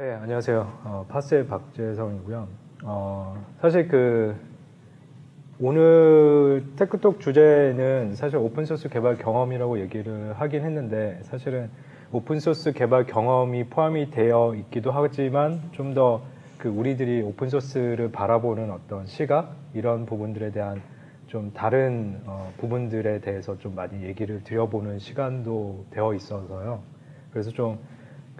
네, 안녕하세요. 어, 파스의 박재성이고요. 어, 사실 그 오늘 Tech Talk 주제는 사실 오픈소스 개발 경험이라고 얘기를 하긴 했는데 사실은 오픈소스 개발 경험이 포함이 되어 있기도 하지만 좀 더 그 우리들이 오픈소스를 바라보는 어떤 시각 이런 부분들에 대한 좀 다른 어, 부분들에 대해서 좀 많이 얘기를 드려보는 시간도 되어 있어서요. 그래서 좀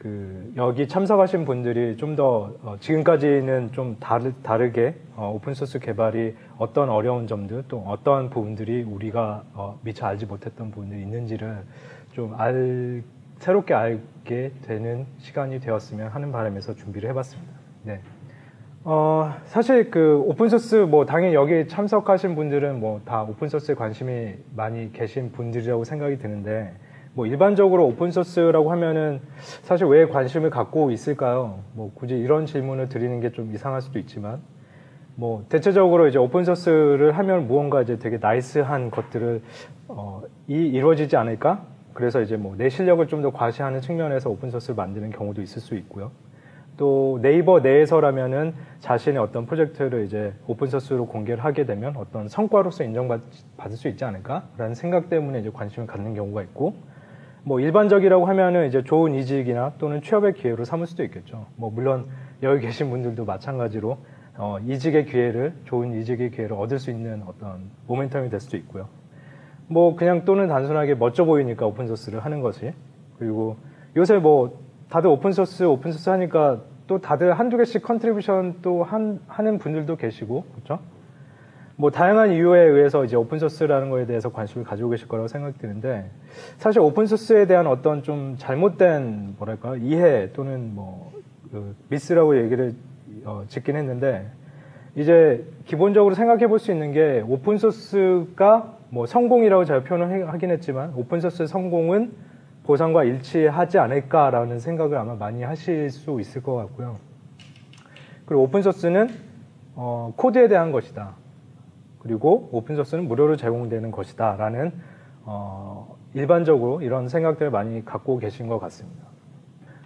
그 여기 참석하신 분들이 좀더 어, 지금까지는 좀 다르, 다르게 어, 오픈소스 개발이 어떤 어려운 점들 또 어떠한 부분들이 우리가 어, 미처 알지 못했던 부분들이 있는지를 좀 알, 새롭게 알게 되는 시간이 되었으면 하는 바람에서 준비를 해봤습니다. 네. 어, 사실 그 오픈소스 뭐 당연히 여기 참석하신 분들은 뭐 다 오픈소스에 관심이 많이 계신 분들이라고 생각이 드는데 뭐 일반적으로 오픈 소스라고 하면은 사실 왜 관심을 갖고 있을까요? 뭐 굳이 이런 질문을 드리는 게 좀 이상할 수도 있지만 뭐 대체적으로 이제 오픈 소스를 하면 무언가 이제 되게 nice한 것들을 어, 이 이루어지지 않을까? 그래서 이제 뭐 내 실력을 좀 더 과시하는 측면에서 오픈 소스를 만드는 경우도 있을 수 있고요. 또 네이버 내에서라면은 자신의 어떤 프로젝트를 이제 오픈소스로 공개를 하게 되면 어떤 성과로서 인정받을 수 있지 않을까라는 생각 때문에 이제 관심을 갖는 경우가 있고 뭐 일반적이라고 하면은 이제 좋은 이직이나 또는 취업의 기회로 삼을 수도 있겠죠. 뭐 물론 여기 계신 분들도 마찬가지로 어, 이직의 기회를 좋은 이직의 기회를 얻을 수 있는 어떤 모멘텀이 될 수도 있고요. 뭐 그냥 또는 단순하게 멋져 보이니까 오픈 소스를 하는 것이 그리고 요새 뭐 다들 오픈 소스 오픈 소스 하니까 또 다들 한두 개씩 contribution 또 한, 하는 분들도 계시고, 그렇죠? 뭐 다양한 이유에 의해서 이제 오픈 소스라는 거에 대해서 관심을 가지고 계실 거라고 생각드는데 사실 오픈 소스에 대한 어떤 좀 잘못된 뭐랄까 이해 또는 뭐 그 myth라고 얘기를 어, 짓긴 했는데 이제 기본적으로 생각해 볼 수 있는 게 오픈 소스가 뭐 성공이라고 제가 표현을 하긴 했지만 오픈 소스의 성공은 보상과 일치하지 않을까라는 생각을 아마 많이 하실 수 있을 것 같고요. 그리고 오픈 소스는 어, 코드에 대한 것이다. 그리고 오픈소스는 무료로 제공되는 것이다. 라는 어, 일반적으로 이런 생각들을 많이 갖고 계신 것 같습니다.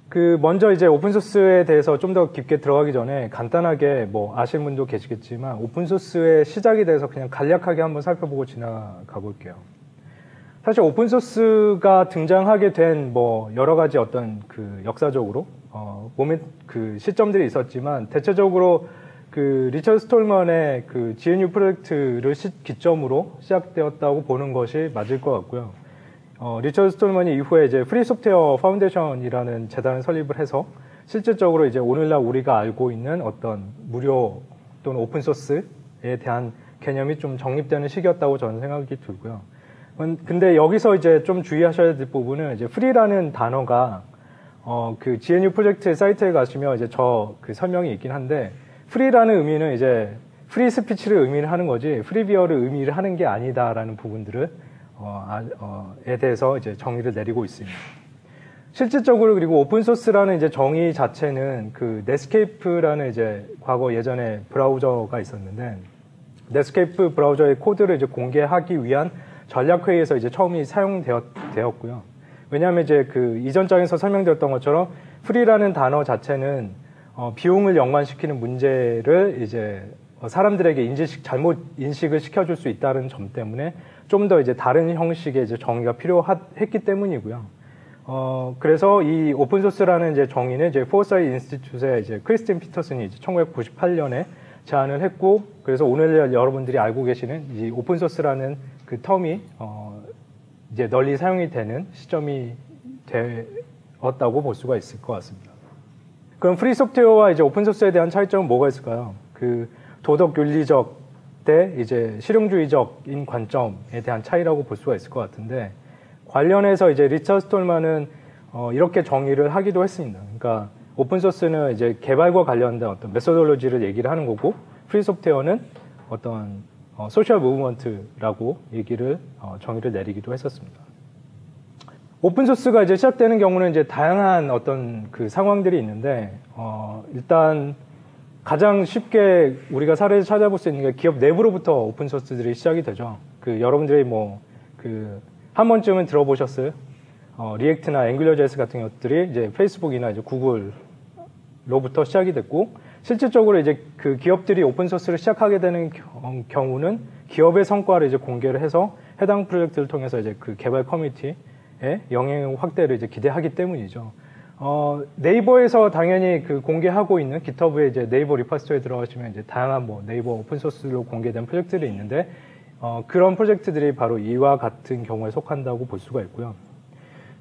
그 먼저 이제 오픈소스에 대해서 좀 더 깊게 들어가기 전에 간단하게 뭐 아시는 분도 계시겠지만 오픈소스의 시작에 대해서 그냥 간략하게 한번 살펴보고 지나가 볼게요. 사실 오픈소스가 등장하게 된 뭐 여러 가지 어떤 그 역사적으로 어 몸에 그 시점들이 있었지만 대체적으로 그 리처드 스톨먼의 그 GNU 프로젝트를 시, 기점으로 시작되었다고 보는 것이 맞을 것 같고요. 어, 리처드 스톨먼이 이후에 이제 Free Software Foundation이라는 재단을 설립을 해서 실질적으로 이제 오늘날 우리가 알고 있는 어떤 무료 또는 오픈 소스에 대한 개념이 좀 정립되는 시기였다고 저는 생각이 들고요. 근데 여기서 이제 좀 주의하셔야 될 부분은 이제 free라는 단어가 어, 그 GNU 프로젝트 사이트에 가시면 이제 저 그 설명이 있긴 한데 free라는 의미는 이제 free speech를 의미를 하는 거지 free beer를 의미를 하는 게 아니다라는 부분들을 어, 아, 어, 에 대해서 이제 정의를 내리고 있습니다. 실질적으로 그리고 오픈 소스라는 이제 정의 자체는 그 넷스케이프라는 이제 과거 예전에 브라우저가 있었는데 넷스케이프 브라우저의 코드를 이제 공개하기 위한 전략 회의에서 이제 처음이 사용되었고요. 왜냐하면 이제 그 이전 장에서 설명드렸던 것처럼 free라는 단어 자체는 어, 비용을 연관시키는 문제를 이제 사람들에게 인지식 잘못 인식을 시켜줄 수 있다는 점 때문에 좀 더 이제 다른 형식의 이제 정의가 필요했기 때문이고요. 어, 그래서 이 오픈 소스라는 이제 정의는 이제 Foresight Institute의 이제 크리스틴 피터슨이 이제 1998년에 제안을 했고, 그래서 오늘 여러분들이 알고 계시는 이 오픈 소스라는 그 term이 어, 이제 널리 사용이 되는 시점이 되었다고 볼 수가 있을 것 같습니다. 그럼 free software와 이제 오픈 소스에 대한 차이점은 뭐가 있을까요? 그 도덕 윤리적 대 이제 실용주의적인 관점에 대한 차이라고 볼 수가 있을 것 같은데 관련해서 이제 리처 스톨만은 어, 이렇게 정의를 하기도 했습니다. 그러니까 오픈 소스는 이제 개발과 관련된 어떤 methodology를 얘기를 하는 거고 free software는 어떤 어, social movement라고 얘기를 어, 정의를 내리기도 했었습니다. 오픈 소스가 이제 시작되는 경우는 이제 다양한 어떤 그 상황들이 있는데 어, 일단 가장 쉽게 우리가 사례를 찾아볼 수 있는 게 기업 내부로부터 오픈 소스들이 시작이 되죠. 그 여러분들이 뭐 그 한 번쯤은 들어보셨어요? 어, React나 AngularJS 같은 것들이 이제 페이스북이나 이제 구글 로부터 시작이 됐고 실질적으로 이제 그 기업들이 오픈 소스를 시작하게 되는 경우는 기업의 성과를 이제 공개를 해서 해당 프로젝트를 통해서 이제 그 개발 커뮤니티의 영향 확대를 이제 기대하기 때문이죠. 어, 네이버에서 당연히 그 공개하고 있는 GitHub에 이제 네이버 repository에 들어가시면 이제 다양한 뭐 네이버 오픈 소스로 공개된 프로젝트들이 있는데 어, 그런 프로젝트들이 바로 이와 같은 경우에 속한다고 볼 수가 있고요.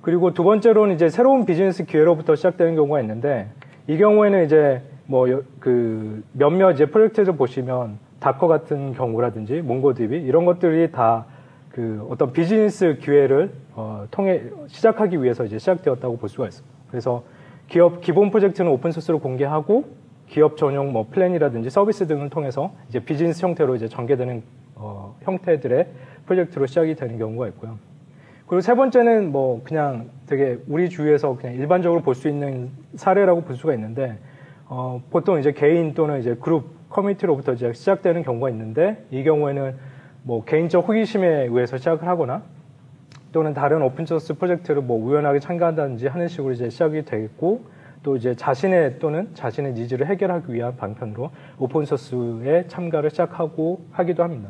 그리고 두 번째로는 이제 새로운 비즈니스 기회로부터 시작되는 경우가 있는데 이 경우에는 이제 뭐 그 몇몇 이제 프로젝트를 보시면 Docker 같은 경우라든지 MongoDB 이런 것들이 다 그 어떤 비즈니스 기회를 어, 통해 시작하기 위해서 이제 시작되었다고 볼 수가 있습니다. 그래서 기업 기본 프로젝트는 오픈 소스로 공개하고 기업 전용 뭐 플랜이라든지 서비스 등을 통해서 이제 비즈니스 형태로 이제 전개되는 어, 형태들의 프로젝트로 시작이 되는 경우가 있고요. 그리고 세 번째는 뭐 그냥 되게 우리 주위에서 그냥 일반적으로 볼 수 있는 사례라고 볼 수가 있는데 어, 보통 이제 개인 또는 이제 그룹 커뮤니티로부터 이제 시작되는 경우가 있는데 이 경우에는 뭐 개인적 호기심에 의해서 시작을 하거나 또는 다른 오픈소스 프로젝트를 뭐 우연하게 참가한다든지 하는 식으로 이제 시작이 되겠고 또 이제 자신의 또는 자신의 니즈를 해결하기 위한 방편으로 오픈소스에 참가를 시작하고 하기도 합니다.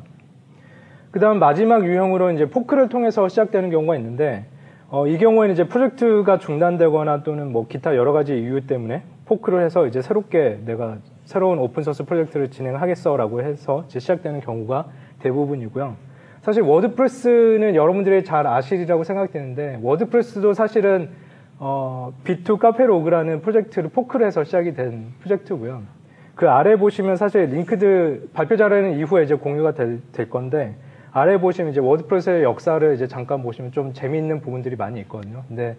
그 다음 마지막 유형으로 이제 fork를 통해서 시작되는 경우가 있는데 어, 이 경우에는 이제 프로젝트가 중단되거나 또는 뭐 기타 여러 가지 이유 때문에 fork를 해서 이제 새롭게 내가 새로운 오픈소스 프로젝트를 진행하겠어라고 해서 시작되는 경우가 대부분이고요. 사실 WordPress는 여러분들이 잘 아시리라고 생각되는데 WordPress도 사실은 어, b2 cafelog라는 프로젝트를 fork를 해서 시작이 된 프로젝트고요. 그 아래 보시면 사실 링크된 발표 자료는 이후에 이제 공유가 될, 될 건데 아래 보시면 이제 WordPress의 역사를 이제 잠깐 보시면 좀 재미있는 부분들이 많이 있거든요. 근데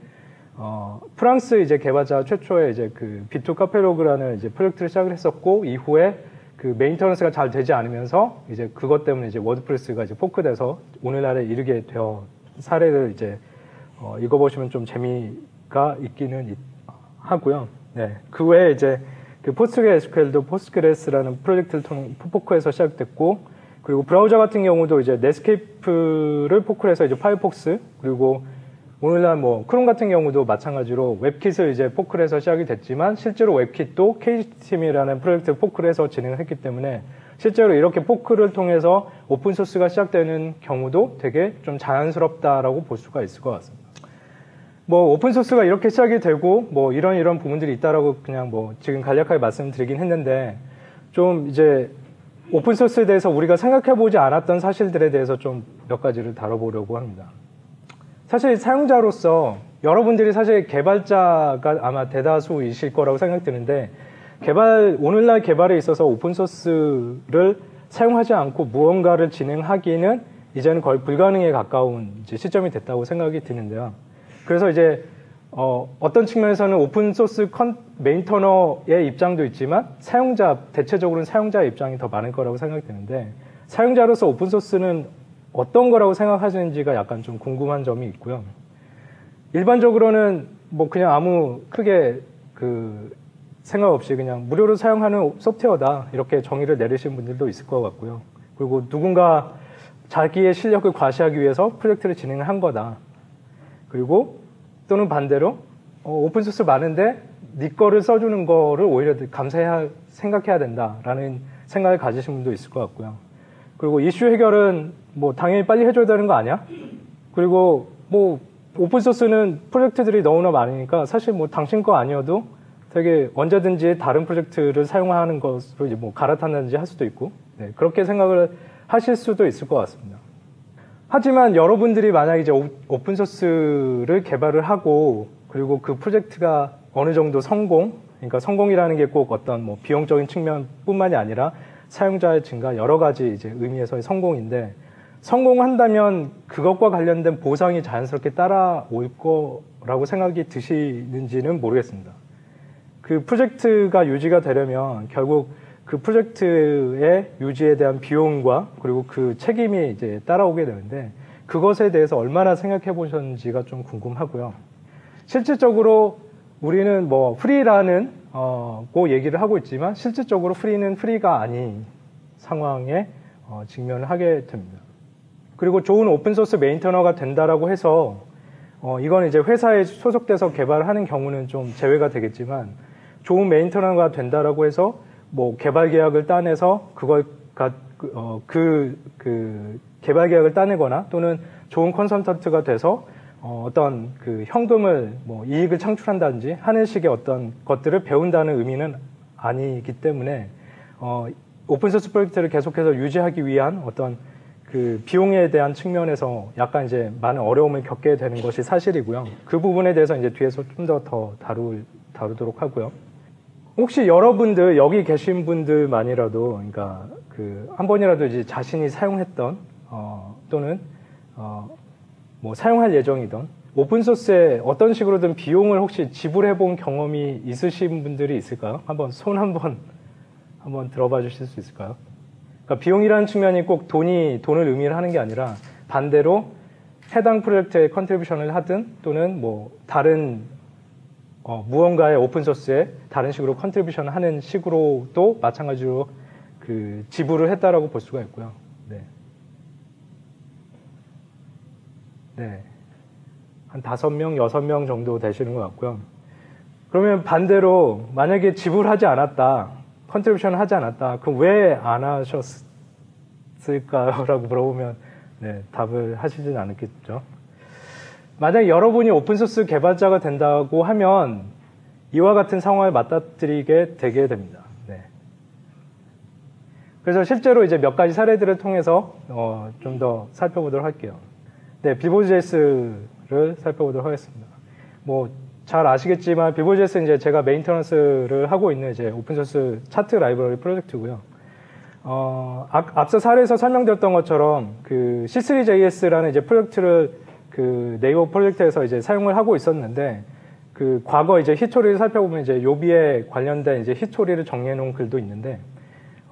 어, 프랑스 이제 개발자 최초의 이제 그 b2 cafelog라는 이제 프로젝트를 시작을 했었고 이후에 그 maintenance가 잘 되지 않으면서 이제 그것 때문에 이제 WordPress가 이제 fork돼서 오늘날에 이르게 되어 사례를 이제 어, 읽어보시면 좀 재미가 있기는 있, 하고요. 네. 그 외에 이제 그 PostgreSQL도 Postgres라는 프로젝트를 통해 fork해서 시작됐고 그리고 브라우저 같은 경우도 이제 Netscape를 fork해서 이제 Firefox 그리고 오늘날 뭐 크롬 같은 경우도 마찬가지로 WebKit을 이제 해서 시작이 됐지만 실제로 WebKit도 KHTML이라는 프로젝트 해서 진행을 했기 때문에 실제로 이렇게 fork를 통해서 오픈소스가 시작되는 경우도 되게 좀 자연스럽다라고 볼 수가 있을 것 같습니다. 뭐 오픈소스가 이렇게 시작이 되고 뭐 이런 이런 부분들이 있다라고 그냥 뭐 지금 간략하게 말씀드리긴 했는데 좀 이제 오픈소스에 대해서 우리가 생각해보지 않았던 사실들에 대해서 좀 몇 가지를 다뤄보려고 합니다. 사실 사용자로서 여러분들이 사실 개발자가 아마 대다수이실 거라고 생각드는데 개발 오늘날 개발에 있어서 오픈 소스를 사용하지 않고 무언가를 진행하기는 이제는 거의 불가능에 가까운 시점이 됐다고 생각이 드는데요. 그래서 이제 어, 떤 측면에서는 오픈 소스 컨, maintainer의 입장도 있지만 사용자 대체적으로는 사용자의 입장이 더 많을 거라고 생각이 드는데 사용자로서 오픈 소스는 어떤 거라고 생각하시는지가 약간 좀 궁금한 점이 있고요. 일반적으로는 뭐 그냥 아무 크게 그 생각 없이 그냥 무료로 사용하는 소프트웨어다 이렇게 정의를 내리신 분들도 있을 것 같고요. 그리고 누군가 자기의 실력을 과시하기 위해서 프로젝트를 진행을 한 거다. 그리고 또는 반대로 어, 오픈소스 많은데 네 거를 써주는 거를 오히려 감사해야 생각해야 된다라는 생각을 가지신 분도 있을 것 같고요. 그리고 이슈 해결은 뭐 당연히 빨리 해줘야 되는 거 아니야? 그리고 뭐 오픈소스는 프로젝트들이 너무나 많으니까 사실 뭐 당신 거 아니어도 되게 언제든지 다른 프로젝트를 사용하는 것으로 뭐 갈아탄다든지 할 수도 있고 네, 그렇게 생각을 하실 수도 있을 것 같습니다. 하지만 여러분들이 만약 이제 오픈소스를 개발을 하고 그리고 그 프로젝트가 어느 정도 성공, 그러니까 성공이라는 게 꼭 어떤 뭐 비용적인 측면뿐만이 아니라 사용자의 증가 여러 가지 이제 의미에서의 성공인데 성공한다면 그것과 관련된 보상이 자연스럽게 따라올 거라고 생각이 드시는지는 모르겠습니다. 그 프로젝트가 유지가 되려면 결국 그 프로젝트의 유지에 대한 비용과 그리고 그 책임이 이제 따라오게 되는데 그것에 대해서 얼마나 생각해 보셨는지가 좀 궁금하고요. 실질적으로 우리는 뭐 free라는 어, 고 얘기를 하고 있지만 실질적으로 free는 free가 아닌 상황에 어, 직면을 하게 됩니다. 그리고 좋은 오픈소스 maintainer가 된다라고 해서 어, 이건 이제 회사에 소속돼서 개발을 하는 경우는 좀 제외가 되겠지만 좋은 메인터너가 된다라고 해서 뭐 개발 계약을 따내서 그걸 가, 그, 어, 그, 그 개발 계약을 따내거나 또는 좋은 컨설턴트가 돼서 어, 어떤 그 현금을 뭐 이익을 창출한다든지 하는 식의 어떤 것들을 배운다는 의미는 아니기 때문에 어, 오픈소스 프로젝트를 계속해서 유지하기 위한 어떤 그 비용에 대한 측면에서 약간 이제 많은 어려움을 겪게 되는 것이 사실이고요. 그 부분에 대해서 이제 뒤에서 좀 더 더 다룰 다루도록 하고요. 혹시 여러분들 여기 계신 분들만이라도 그러니까 그 한 번이라도 이제 자신이 사용했던 어, 또는 어, 뭐 사용할 예정이던 오픈소스에 어떤 식으로든 비용을 혹시 지불해 본 경험이 있으신 분들이 있을까요? 한번 손 한번 한번 들어봐 주실 수 있을까요? 그러니까 비용이라는 측면이 꼭 돈이 돈을 의미를 하는 게 아니라 반대로 해당 프로젝트에 contribution을 하든 또는 뭐 다른 어, 무언가의 오픈소스에 다른 식으로 contribution을 하는 식으로도 마찬가지로 그 지불을 했다라고 볼 수가 있고요. 네. 네. 한 다섯 명, 여섯 명 정도 되시는 것 같고요. 그러면 반대로 만약에 지불하지 않았다, contribution을 하지 않았다, 그럼 왜 안 하셨을까라고 물어보면 네, 답을 하시진 않았겠죠. 만약 여러분이 오픈소스 개발자가 된다고 하면 이와 같은 상황을 맞닥뜨리게 되게 됩니다. 네. 그래서 실제로 이제 몇 가지 사례들을 통해서 어, 좀 더 살펴보도록 할게요. 네, billboard.js를 살펴보도록 하겠습니다. 뭐, 잘 아시겠지만, billboard.js 이제 제가 maintenance를 하고 있는 이제 오픈소스 차트 라이브러리 프로젝트고요. 어, 앞, 서 사례에서 설명드렸던 것처럼 그 C3JS라는 이제 프로젝트를 그 네이버 프로젝트에서 이제 사용을 하고 있었는데 그 과거 이제 history를 살펴보면 이제 Yobi에 관련된 이제 history를 정리해 놓은 글도 있는데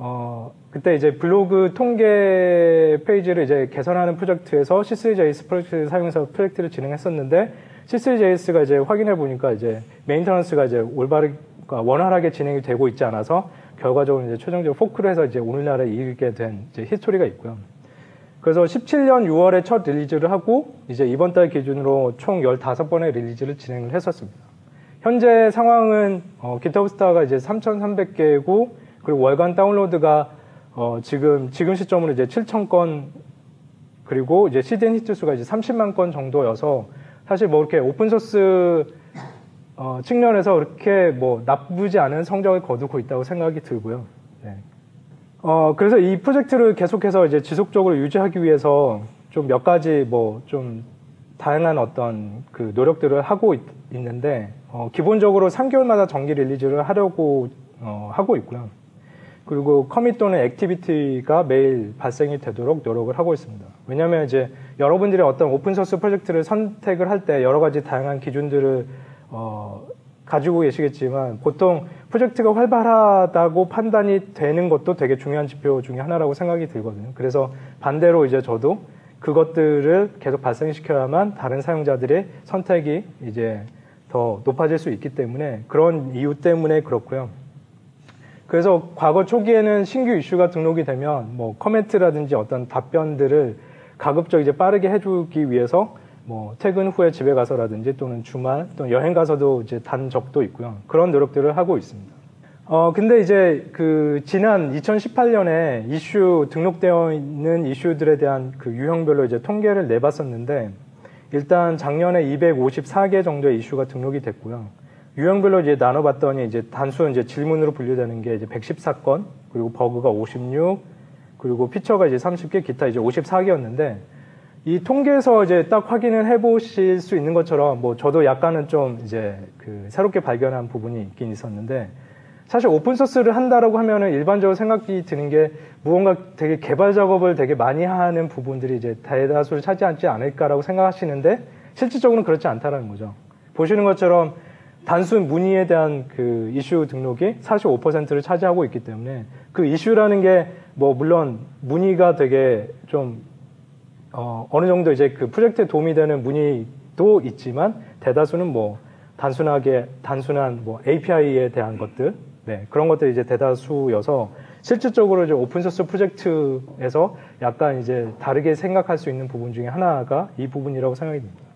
어, 그때 이제 블로그 통계 페이지를 이제 개선하는 프로젝트에서 C3JS 프로젝트를 사용해서 프로젝트를 진행했었는데 C3JS가 이제 확인해 보니까 이제 maintenance가 이제 올바르 그러니까 원활하게 진행이 되고 있지 않아서 결과적으로 이제 최종적으로 fork를 해서 이제 오늘날에 이르게 된 이제 history가 있고요. 그래서 17년 6월에 첫 release를 하고 이제 이번 달 기준으로 총 15번의 release를 진행을 했었습니다. 현재 상황은 어, GitHub 스타가 이제 3,300개고 그리고 월간 다운로드가 어, 지금 지금 시점으로 이제 7천 건 그리고 이제 CDN 히트 수가 이제 30만 건 정도여서 사실 뭐 이렇게 오픈 소스 어, 측면에서 그렇게 뭐 나쁘지 않은 성적을 거두고 있다고 생각이 들고요. 네. 어, 그래서 이 프로젝트를 계속해서 이제 지속적으로 유지하기 위해서 좀 몇 가지 뭐 좀 다양한 어떤 그 노력들을 하고 있, 는데 어, 기본적으로 3개월마다 정기 release를 하려고 어, 하고 있고요. 그리고 commit 또는 activity가 매일 발생이 되도록 노력을 하고 있습니다. 왜냐하면 이제 여러분들이 어떤 오픈소스 프로젝트를 선택을 할 때 여러 가지 다양한 기준들을 어, 가지고 계시겠지만 보통 프로젝트가 활발하다고 판단이 되는 것도 되게 중요한 지표 중에 하나라고 생각이 들거든요. 그래서 반대로 이제 저도 그것들을 계속 발생시켜야만 다른 사용자들의 선택이 이제 더 높아질 수 있기 때문에 그런 이유 때문에 그렇고요. 그래서 과거 초기에는 신규 이슈가 등록이 되면 뭐 커멘트라든지 어떤 답변들을 가급적 이제 빠르게 해주기 위해서 뭐 퇴근 후에 집에 가서라든지 또는 주말 또는 여행 가서도 이제 단 적도 있고요. 그런 노력들을 하고 있습니다. 어 근데 이제 그 지난 2018년에 이슈 등록되어 있는 이슈들에 대한 그 유형별로 이제 통계를 내봤었는데 일단 작년에 254개 정도의 이슈가 등록이 됐고요. 유형별로 이제 나눠봤더니 이제 단순 이제 질문으로 분류되는 게 이제 114건, 그리고 버그가 56, 그리고 피처가 이제 30개, 기타 이제 54개였는데 이 통계에서 이제 딱 확인을 해보실 수 있는 것처럼 뭐 저도 약간은 좀 이제 그 새롭게 발견한 부분이 있긴 있었는데 사실 오픈 소스를 한다라고 하면은 일반적으로 생각이 드는 게 무언가 되게 개발 작업을 되게 많이 하는 부분들이 이제 대다수를 차지하지 않을까라고 생각하시는데 실질적으로는 그렇지 않다라는 거죠. 보시는 것처럼 단순 문의에 대한 그 이슈 등록이 45%를 차지하고 있기 때문에 그 이슈라는 게 뭐 물론 문의가 되게 좀 어, 어느 정도 이제 그 프로젝트에 도움이 되는 문의도 있지만 대다수는 뭐 단순하게 단순한 뭐 API에 대한 것들 네, 그런 것들이 이제 대다수여서 실질적으로 이제 오픈소스 프로젝트에서 약간 이제 다르게 생각할 수 있는 부분 중에 하나가 이 부분이라고 생각이 듭니다.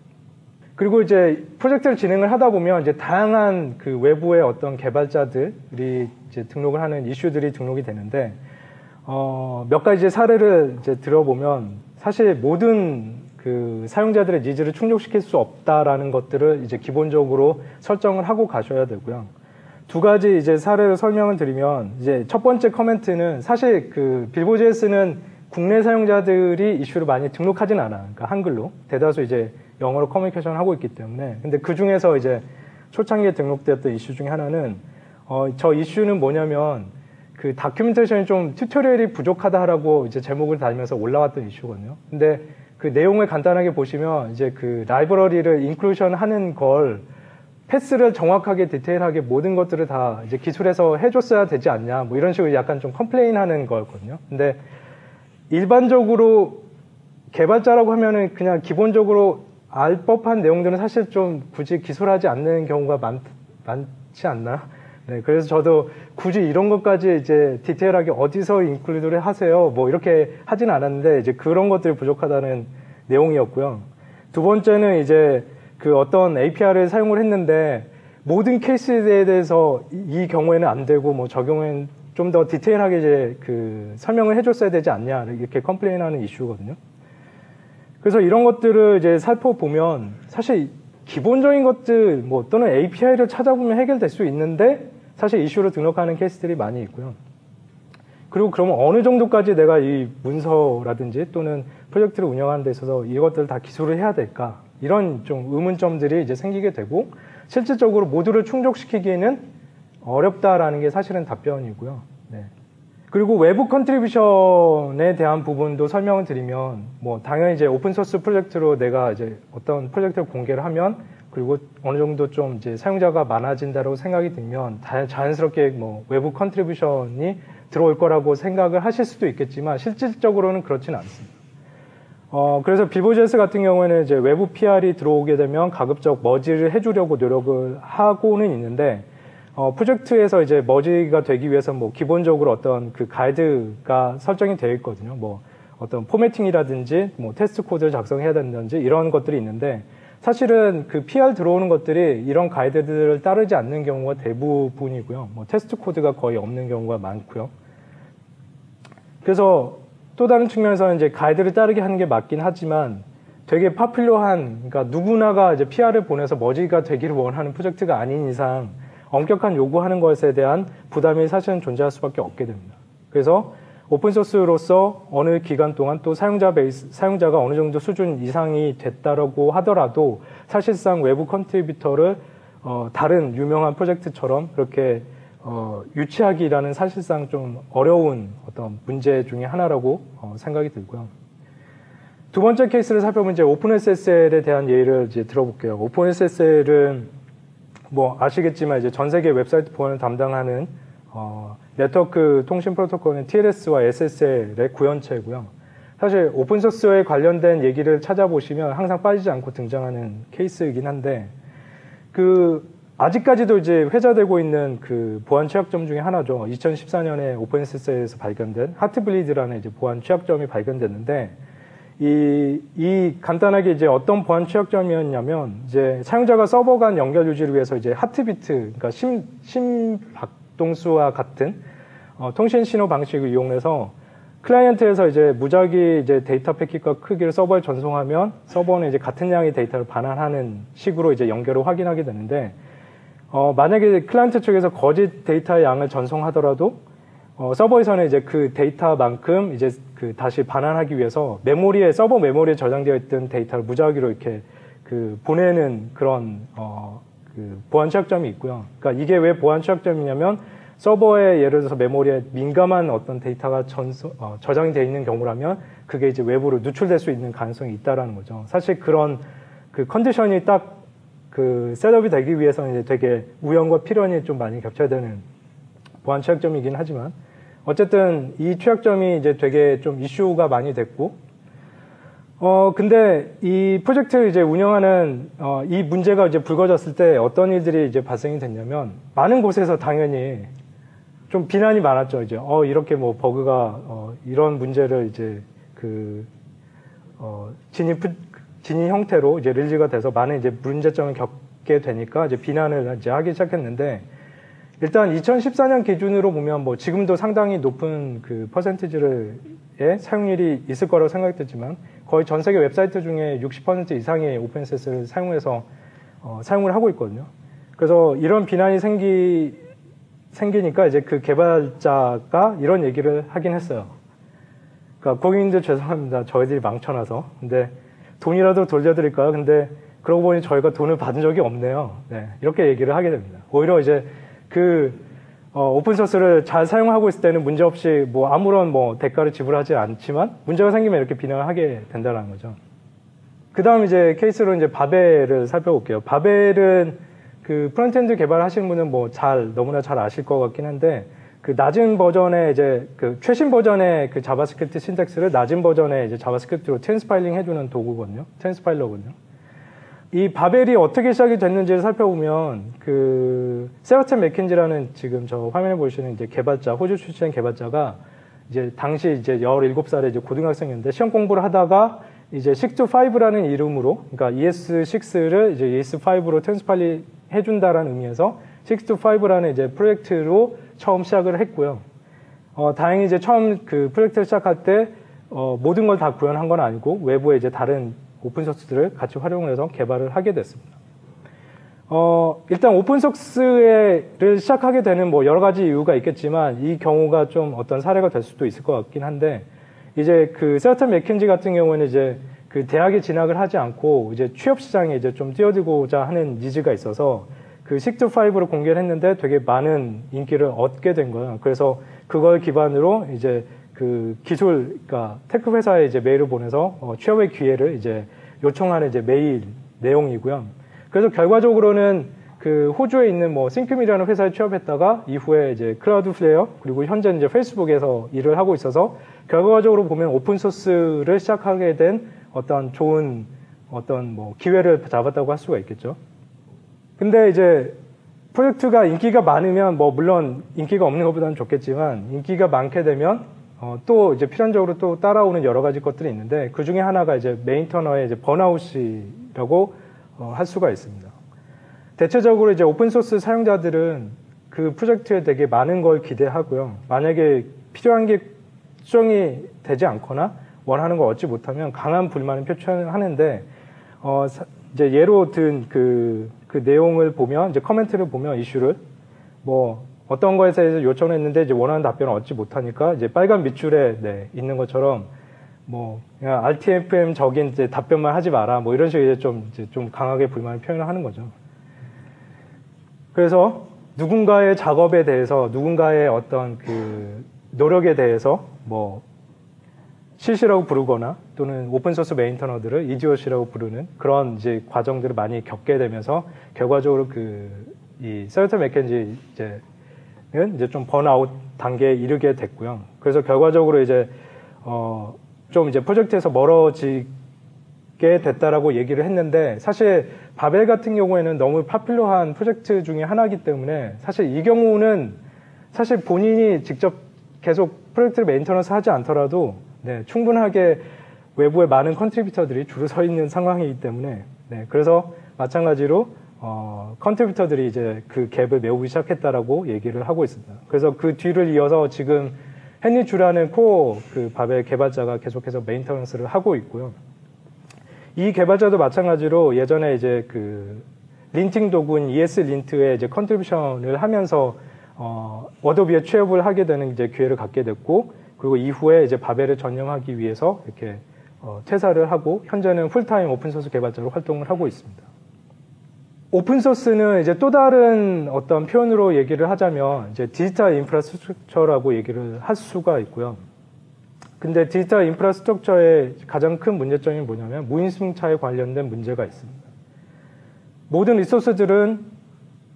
그리고 이제 프로젝트를 진행을 하다 보면 이제 다양한 그 외부의 어떤 개발자들이 이제 등록을 하는 이슈들이 등록이 되는데 어, 몇 가지 사례를 이제 들어보면 사실 모든 그 사용자들의 needs를 충족시킬 수 없다라는 것들을 이제 기본적으로 설정을 하고 가셔야 되고요. 두 가지 이제 사례를 설명을 드리면 이제 첫 번째 코멘트는 사실 그 billboard.js는 국내 사용자들이 이슈를 많이 등록하진 않아. 그러니까 한글로 대다수 이제 영어로 커뮤니케이션을 하고 있기 때문에 근데 그 중에서 이제 초창기에 등록되었던 이슈 중에 하나는 어, 저 이슈는 뭐냐면 그 documentation이 좀 tutorial이 부족하다라고 이제 제목을 달면서 올라왔던 이슈거든요. 근데 그 내용을 간단하게 보시면 이제 그 라이브러리를 inclusion 하는 걸 path를 정확하게 디테일하게 모든 것들을 다 이제 기술을 해줬어야 되지 않냐 뭐 이런 식으로 약간 좀 complain 하는 거였거든요. 근데 일반적으로 개발자라고 하면은 그냥 기본적으로 알 법한 내용들은 사실 좀 굳이 기술 하지 않는 경우가 많, 많지 않나? 네, 그래서 저도 굳이 이런 것까지 이제 디테일하게 어디서 인클루드를 하세요. 뭐 이렇게 하진 않았는데 이제 그런 것들이 부족하다는 내용이었고요. 두 번째는 이제 그 어떤 API를 사용을 했는데 모든 케이스에 대해서 이 경우에는 안 되고 뭐 적용은 좀 더 디테일하게 이제 그 설명을 해줬어야 되지 않냐 이렇게 컴플레인하는 이슈거든요. 그래서 이런 것들을 이제 살펴보면 사실 기본적인 것들 뭐 또는 API를 찾아보면 해결될 수 있는데 사실 이슈로 등록하는 케이스들이 많이 있고요. 그리고 그러면 어느 정도까지 내가 이 문서라든지 또는 프로젝트를 운영하는 데 있어서 이것들을 다 기술을 해야 될까 이런 좀 의문점들이 이제 생기게 되고 실질적으로 모두를 충족시키기에는 어렵다라는 게 사실은 답변이고요. 네. 그리고 외부 contribution에 대한 부분도 설명을 드리면 뭐 당연히 이제 오픈 소스 프로젝트로 내가 이제 어떤 프로젝트를 공개를 하면 그리고 어느 정도 좀 이제 사용자가 많아진다고 생각이 들면 자연스럽게 뭐 외부 contribution이 들어올 거라고 생각을 하실 수도 있겠지만 실질적으로는 그렇지는 않습니다. 어, 그래서 비보제스 같은 경우에는 이제 외부 PR이 들어오게 되면 가급적 머지를 해주려고 노력을 하고는 있는데 어, 프로젝트에서 이제 merge가 되기 위해서 뭐 기본적으로 어떤 그 가이드가 설정이 되어 있거든요. 뭐 어떤 formatting이라든지 뭐 테스트 코드를 작성해야 된다든지 이런 것들이 있는데 사실은 그 PR 들어오는 것들이 이런 가이드들을 따르지 않는 경우가 대부분이고요. 뭐 테스트 코드가 거의 없는 경우가 많고요. 그래서 또 다른 측면에서는 이제 가이드를 따르게 하는 게 맞긴 하지만 되게 popular한 그러니까 누구나가 이제 PR을 보내서 merge가 되기를 원하는 프로젝트가 아닌 이상 엄격한 요구하는 것에 대한 부담이 사실은 존재할 수밖에 없게 됩니다. 그래서 오픈소스로서 어느 기간 동안 또 사용자 베이스, 사용자가 어느 정도 수준 이상이 됐다라고 하더라도 사실상 외부 contributor를 어, 다른 유명한 프로젝트처럼 그렇게 어, 유치하기란 사실상 좀 어려운 어떤 문제 중에 하나라고 어, 생각이 들고요. 두 번째 케이스를 살펴보면 이제 OpenSSL에 대한 예를 이제 들어볼게요. OpenSSL은 뭐 아시겠지만 이제 전 세계 웹사이트 보안을 담당하는 어, 네트워크 통신 프로토콜은 TLS와 SSL의 구현체고요. 사실 오픈소스에 관련된 얘기를 찾아보시면 항상 빠지지 않고 등장하는 케이스이긴 한데 그 아직까지도 이제 회자되고 있는 그 보안 취약점 중에 하나죠. 2014년에 OpenSSL에서 발견된 Heartbleed라는 이제 보안 취약점이 발견됐는데 이, 이 간단하게 이제 어떤 보안 취약점이었냐면 이제 사용자가 서버 간 연결 유지를 위해서 이제 heartbeat, 그러니까 심, 심박동수와 같은 어, 통신 신호 방식을 이용해서 클라이언트에서 이제 무작위 이제 데이터 패킷과 크기를 서버에 전송하면 서버는 이제 같은 양의 데이터를 반환하는 식으로 이제 연결을 확인하게 되는데 어, 만약에 클라이언트 쪽에서 거짓 데이터의 양을 전송하더라도 어, 서버에서는 이제 그 데이터만큼 이제 그 다시 반환하기 위해서 메모리에 서버 메모리에 저장되어 있던 데이터를 무작위로 이렇게 그 보내는 그런 어, 그 보안 취약점이 있고요. 그러니까 이게 왜 보안 취약점이냐면 서버에 예를 들어서 메모리에 민감한 어떤 데이터가 전소, 어, 저장이 되어 있는 경우라면 그게 이제 외부로 누출될 수 있는 가능성이 있다라는 거죠. 사실 그런 그 컨디션이 딱 그 setup이 되기 위해서는 이제 되게 우연과 필연이 좀 많이 겹쳐야 되는 보안 취약점이긴 하지만 어쨌든 이 취약점이 이제 되게 좀 이슈가 많이 됐고 어 근데 이 프로젝트를 이제 운영하는 어, 이 문제가 이제 불거졌을 때 어떤 일들이 이제 발생이 됐냐면 많은 곳에서 당연히 좀 비난이 많았죠. 이제 어 이렇게 뭐 버그가 어, 이런 문제를 이제 그 어, 진입 진인 형태로 이제 릴리가 돼서 많은 이제 문제점을 겪게 되니까 이제 비난을 이제 하기 시작했는데 일단 2014년 기준으로 보면 뭐 지금도 상당히 높은 그 퍼센티지를 의 사용률이 있을 거라고 생각되지만 거의 전 세계 웹사이트 중에 60% 이상의 오픈세스를 사용해서 어, 사용을 하고 있거든요. 그래서 이런 비난이 생기 생기니까 이제 그 개발자가 이런 얘기를 하긴 했어요. 그러니까 고객님들 죄송합니다. 저희들이 망쳐놔서. 근데 돈이라도 돌려드릴까요? 근데 그러고 보니 저희가 돈을 받은 적이 없네요. 네, 이렇게 얘기를 하게 됩니다. 오히려 이제 그 어, 오픈소스를 잘 사용하고 있을 때는 문제없이 뭐 아무런 뭐 대가를 지불하지 않지만 문제가 생기면 이렇게 비난을 하게 된다는 거죠. 그 다음 이제 케이스로 이제 Babel을 살펴볼게요. Babel은 그 frontend 개발하시는 분은 뭐 잘, 너무나 잘 아실 것 같긴 한데 그 낮은 버전의 이제 그 최신 버전의 그 JavaScript syntax를 낮은 버전의 이제 JavaScript로 transpiling 해주는 도구거든요. transpiler거든요. 이 Babel이 어떻게 시작이 됐는지를 살펴보면 그 세바스찬 맥킨지라는 지금 저 화면에 보시는 이제 개발자 호주 출신 개발자가 이제 당시 이제 17살에 이제 고등학생이었는데 시험 공부를 하다가 이제 6to5라는 이름으로 그러니까 ES6를 이제 ES5로 transpiling 해준다라는 의미에서 6to5라는 이제 프로젝트로 처음 시작을 했고요. 어, 다행히 이제 처음 그 프로젝트를 시작할 때 어, 모든 걸 다 구현한 건 아니고 외부에 이제 다른 오픈소스들을 같이 활용을 해서 개발을 하게 됐습니다. 어, 일단 오픈소스를 시작하게 되는 뭐 여러 가지 이유가 있겠지만 이 경우가 좀 어떤 사례가 될 수도 있을 것 같긴 한데 이제 그 세바스찬 맥킨지 같은 경우에는 이제 그 대학에 진학을 하지 않고 이제 취업 시장에 이제 좀 뛰어들고자 하는 needs가 있어서 그 6to5로 공개를 했는데 되게 많은 인기를 얻게 된 거예요. 그래서 그걸 기반으로 이제 그 기술, 그러니까 tech 회사에 이제 메일을 보내서 어, 취업의 기회를 이제 요청하는 이제 메일 내용이고요. 그래서 결과적으로는 그 호주에 있는 뭐 Thinkmill이라는 회사에 취업했다가 이후에 이제 Cloudflare 그리고 현재 이제 Facebook에서 일을 하고 있어서 결과적으로 보면 오픈 소스를 시작하게 된 어떤 좋은 어떤 뭐 기회를 잡았다고 할 수가 있겠죠. 근데 이제 프로젝트가 인기가 많으면 뭐 물론 인기가 없는 것보다는 좋겠지만 인기가 많게 되면 어, 또 이제 필연적으로 또 따라오는 여러 가지 것들이 있는데 그 중에 하나가 이제 maintainer의 이제 번아웃이라고 어, 할 수가 있습니다. 대체적으로 이제 오픈소스 사용자들은 그 프로젝트에 되게 많은 걸 기대하고요. 만약에 필요한 게 수정이 되지 않거나 원하는 걸 얻지 못하면 강한 불만을 표출하는데 어, 이제 예로 든 그 그 내용을 보면 이제 커멘트를 보면 이슈를 뭐 어떤 거에 대해서 요청을 했는데 이제 원하는 답변을 얻지 못하니까 이제 빨간 밑줄에 네, 있는 것처럼 뭐 그냥 RTFM 적인 이제 답변만 하지 마라 뭐 이런 식으로 이제 좀 이제 좀 강하게 불만을 표현을 하는 거죠. 그래서 누군가의 작업에 대해서 누군가의 어떤 그 노력에 대해서 뭐 실시라고 부르거나 또는 오픈소스 메인터너들을 이지오시라고 부르는 그런 이제 과정들을 많이 겪게 되면서 결과적으로 그 이 세르터 맥켄지 이제 이제 좀 번아웃 단계에 이르게 됐고요. 그래서 결과적으로 이제 어, 좀 이제 프로젝트에서 멀어지게 됐다라고 얘기를 했는데 사실 바벨 같은 경우에는 너무 popular한 프로젝트 중에 하나이기 때문에 사실 이 경우는 사실 본인이 직접 계속 프로젝트를 maintenance 하지 않더라도 네, 충분하게 외부의 많은 contributor들이 줄을 서 있는 상황이기 때문에 네, 그래서 마찬가지로 어, contributor들이 이제 그 갭을 메우기 시작했다라고 얘기를 하고 있습니다. 그래서 그 뒤를 이어서 지금 헨리 주라는 코어 그 바벨 개발자가 계속해서 maintenance를 하고 있고요. 이 개발자도 마찬가지로 예전에 이제 그 linting 도구인 ESLint에 이제 contribution을 하면서 어, Adobe에 취업을 하게 되는 이제 기회를 갖게 됐고 그리고 이후에 이제 Babel을 전념하기 위해서 이렇게 어, 퇴사를 하고 현재는 풀타임 오픈소스 개발자로 활동을 하고 있습니다. 오픈소스는 이제 또 다른 어떤 표현으로 얘기를 하자면 이제 디지털 infrastructure라고 얘기를 할 수가 있고요. 근데 디지털 인프라스트럭처의 가장 큰 문제점이 뭐냐면 무인승차에 관련된 문제가 있습니다. 모든 리소스들은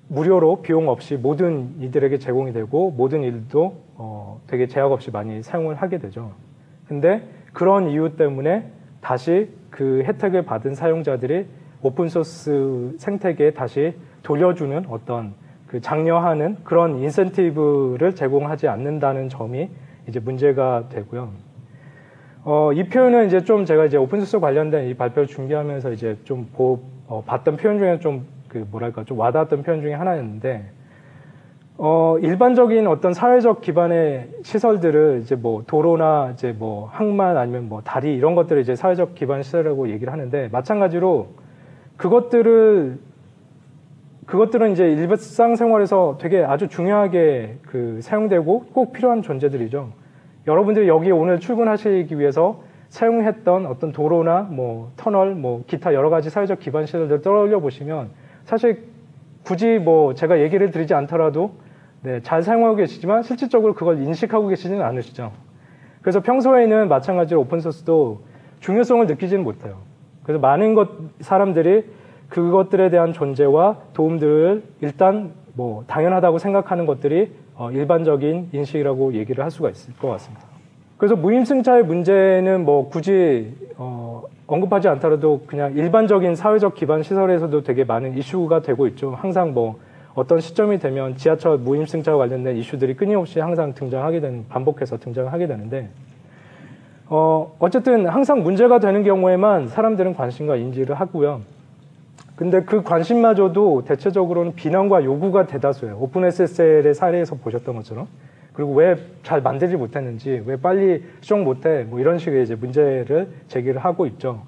무료로 비용 없이 모든 이들에게 제공이 되고 모든 일도 어 되게 제약 없이 많이 사용을 하게 되죠. 근데 그런 이유 때문에 다시 그 혜택을 받은 사용자들이 오픈소스 생태계에 다시 돌려주는 어떤 그 장려하는 그런 인센티브를 제공하지 않는다는 점이 이제 문제가 되고요. 어, 이 표현은 이제 좀 제가 이제 오픈소스 관련된 이 발표를 준비하면서 이제 좀 보, 어, 봤던 표현 중에 좀 그 뭐랄까 좀 와닿았던 표현 중에 하나였는데 어, 일반적인 어떤 사회적 기반의 시설들을 이제 뭐 도로나 이제 뭐 항만 아니면 뭐 다리 이런 것들을 이제 사회적 기반 시설이라고 얘기를 하는데 마찬가지로 그것들을 그것들은 이제 일상생활에서 되게 아주 중요하게 그 사용되고 꼭 필요한 존재들이죠. 여러분들이 여기 오늘 출근하시기 위해서 사용했던 어떤 도로나 뭐 터널, 뭐 기타 여러 가지 사회적 기반 시설들을 떠올려 보시면 사실 굳이 뭐 제가 얘기를 드리지 않더라도 네, 잘 사용하고 계시지만 실질적으로 그걸 인식하고 계시지는 않으시죠. 그래서 평소에는 마찬가지로 오픈소스도 중요성을 느끼지는 못해요. 그래서 많은 것 사람들이 그것들에 대한 존재와 도움들을 일단 뭐 당연하다고 생각하는 것들이 어 일반적인 인식이라고 얘기를 할 수가 있을 것 같습니다. 그래서 무임승차의 문제는 뭐 굳이 어 언급하지 않더라도 그냥 일반적인 사회적 기반 시설에서도 되게 많은 이슈가 되고 있죠. 항상 뭐 어떤 시점이 되면 지하철 무임승차와 관련된 이슈들이 끊임없이 항상 등장하게 되는 반복해서 등장하게 되는데 어 어쨌든 항상 문제가 되는 경우에만 사람들은 관심과 인지를 하고요. 근데 그 관심마저도 대체적으로는 비난과 요구가 대다수예요. 오픈 SSL의 사례에서 보셨던 것처럼. 그리고 왜 잘 만들지 못했는지, 왜 빨리 수정 못해, 뭐 이런 식의 이제 문제를 제기를 하고 있죠.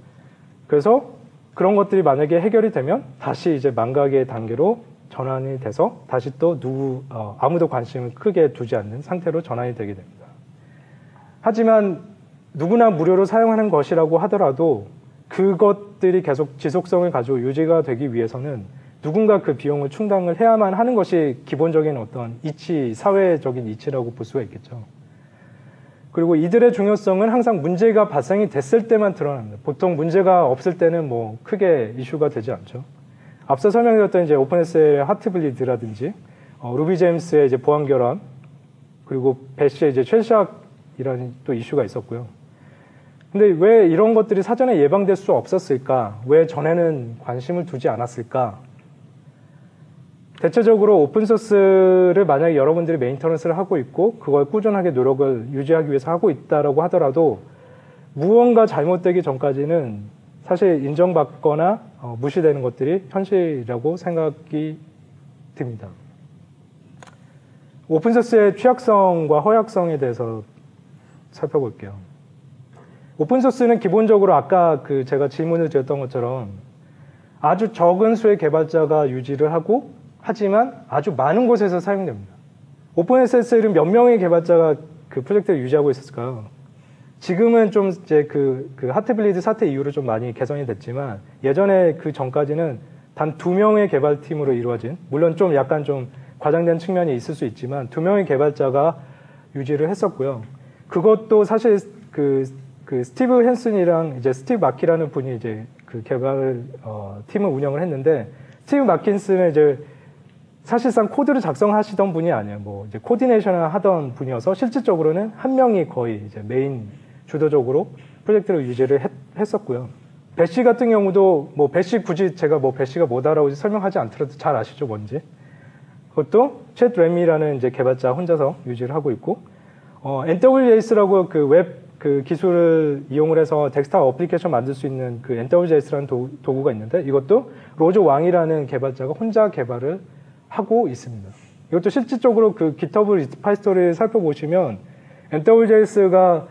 그래서 그런 것들이 만약에 해결이 되면 다시 이제 망각의 단계로 전환이 돼서 다시 또 누구, 어, 아무도 관심을 크게 두지 않는 상태로 전환이 되게 됩니다. 하지만 누구나 무료로 사용하는 것이라고 하더라도 그것들이 계속 지속성을 가지고 유지가 되기 위해서는 누군가 그 비용을 충당을 해야만 하는 것이 기본적인 어떤 이치, 사회적인 이치라고 볼 수가 있겠죠. 그리고 이들의 중요성은 항상 문제가 발생이 됐을 때만 드러납니다. 보통 문제가 없을 때는 뭐 크게 이슈가 되지 않죠. 앞서 설명드렸던 이제 OpenSSL의 Heartbleed라든지 어, RubyGems의 이제 보안 결함 그리고 Bash의 이제 Shellshock이라는 또 이슈가 있었고요. 근데 왜 이런 것들이 사전에 예방될 수 없었을까? 왜 전에는 관심을 두지 않았을까? 대체적으로 오픈소스를 만약에 여러분들이 maintenance를 하고 있고 그걸 꾸준하게 노력을 유지하기 위해서 하고 있다라고 하더라도 무언가 잘못되기 전까지는 사실 인정받거나 어, 무시되는 것들이 현실이라고 생각이 듭니다. 오픈소스의 취약성과 허약성에 대해서 살펴볼게요. 오픈소스는 기본적으로 아까 그 제가 질문을 드렸던 것처럼 아주 적은 수의 개발자가 유지를 하고 하지만 아주 많은 곳에서 사용됩니다. 오픈SSL은 몇 명의 개발자가 그 프로젝트를 유지하고 있었을까요? 지금은 좀 이제 그, 그 Heartbleed 사태 이후로 좀 많이 개선이 됐지만 예전에 그 전까지는 단 두 명의 개발팀으로 이루어진 물론 좀 약간 좀 과장된 측면이 있을 수 있지만 두 명의 개발자가 유지를 했었고요. 그것도 사실 그, 그 스티브 헨슨이랑 이제 스티브 마퀴스라는 분이 이제 그 개발 어, 팀을 운영을 했는데 스티브 마퀴스는 이제 사실상 코드를 작성하시던 분이 아니에요. 뭐 이제 coordination을 하던 분이어서 실질적으로는 한 명이 거의 이제 메인 주도적으로 프로젝트를 유지를 했, 었고요 Bash 같은 경우도 뭐 Bash 굳이 제가 뭐 Bash가 뭐다라고 설명하지 않더라도 잘 아시죠 뭔지. 그것도 쳇 레이미라는 이제 개발자 혼자서 유지를 하고 있고 어, NWJS라고 그 웹 그 기술을 이용을 해서 desktop application 만들 수 있는 그 도, 도구가 있는데 이것도 로저 왕이라는 개발자가 혼자 개발을 하고 있습니다. 이것도 실질적으로 그 GitHub repository를 살펴보시면 NWJS가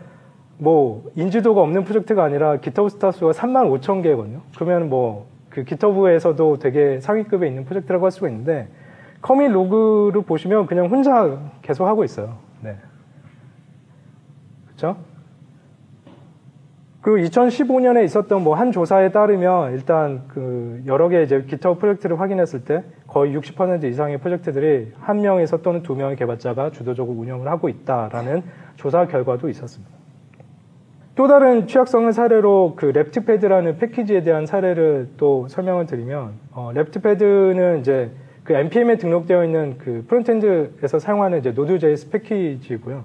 뭐 인지도가 없는 프로젝트가 아니라 GitHub 스타 수가 3만 5천 개거든요. 그러면 뭐그 GitHub에서도 되게 상위급에 있는 프로젝트라고 할 수가 있는데 commit log를 보시면 그냥 혼자 계속 하고 있어요. 네. 그렇죠? 그 2015년에 있었던 뭐 한 조사에 따르면 일단 그 여러 개 이제 GitHub 프로젝트를 확인했을 때 거의 60% 이상의 프로젝트들이 한 명에서 또는 두 명의 개발자가 주도적으로 운영을 하고 있다라는 조사 결과도 있었습니다. 또 다른 취약성의 사례로 그 left-pad라는 패키지에 대한 사례를 또 설명을 드리면 어, left-pad는 이제 그 npm에 등록되어 있는 그 frontend에서 사용하는 이제 Node.js 패키지고요.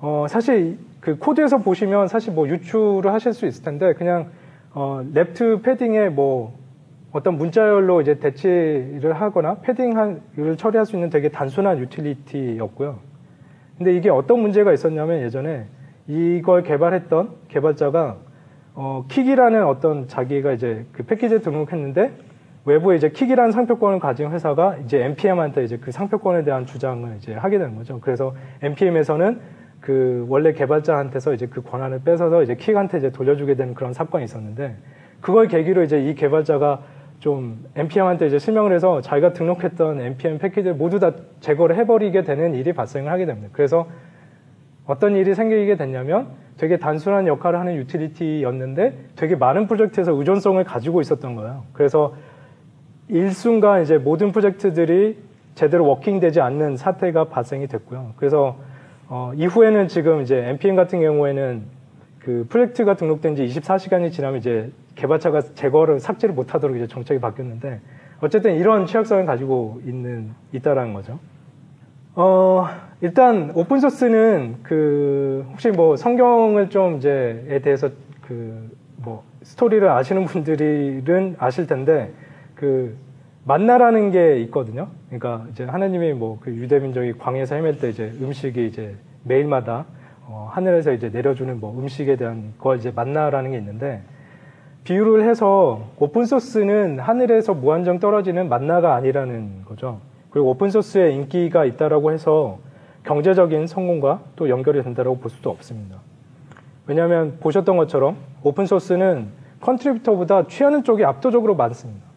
어, 사실 그 코드에서 보시면 사실 뭐 유추를 하실 수 있을 텐데 그냥 어, left padding에 뭐 어떤 문자열로 이제 대치를 하거나 padding을 처리할 수 있는 되게 단순한 유틸리티였고요. 근데 이게 어떤 문제가 있었냐면 예전에 이걸 개발했던 개발자가 어, Kik이라는 어떤 자기가 이제 그 패키지에 등록했는데 외부에 이제 Kik이라는 상표권을 가진 회사가 이제 npm한테 이제 그 상표권에 대한 주장을 이제 하게 되는 거죠. 그래서 npm에서는 그 원래 개발자한테서 이제 그 권한을 뺏어서 이제 킥한테 이제 돌려주게 되는 그런 사건이 있었는데 그걸 계기로 이제 이 개발자가 좀 npm한테 이제 실명을 해서 자기가 등록했던 npm 패키지를 모두 다 제거를 해버리게 되는 일이 발생을 하게 됩니다. 그래서 어떤 일이 생기게 됐냐면 되게 단순한 역할을 하는 유틸리티였는데 되게 많은 프로젝트에서 의존성을 가지고 있었던 거예요. 그래서 일순간 이제 모든 프로젝트들이 제대로 워킹되지 않는 사태가 발생이 됐고요. 그래서 어, 이후에는 지금 이제 npm 같은 경우에는 그 프로젝트가 등록된 지 24시간이 지나면 이제 개발자가 제거를 삭제를 못하도록 이제 정책이 바뀌었는데 어쨌든 이런 취약성을 가지고 있는 있다라는 거죠. 어, 일단 오픈 소스는 그 혹시 뭐 성경을 좀 이제에 대해서 그 뭐 스토리를 아시는 분들은 아실 텐데 그 만나라는 게 있거든요. 그러니까 이제 하나님이 뭐 그 유대 민족이 광야에서 헤맬 때 이제 음식이 이제 매일마다 어, 하늘에서 이제 내려주는 뭐 음식에 대한 걸 이제 만나라는 게 있는데 비유를 해서 오픈 소스는 하늘에서 무한정 떨어지는 만나가 아니라는 거죠. 그리고 오픈 소스에 인기가 있다라고 해서 경제적인 성공과 또 연결이 된다고 볼 수도 없습니다. 왜냐하면 보셨던 것처럼 오픈 소스는 contributor보다 취하는 쪽이 압도적으로 많습니다.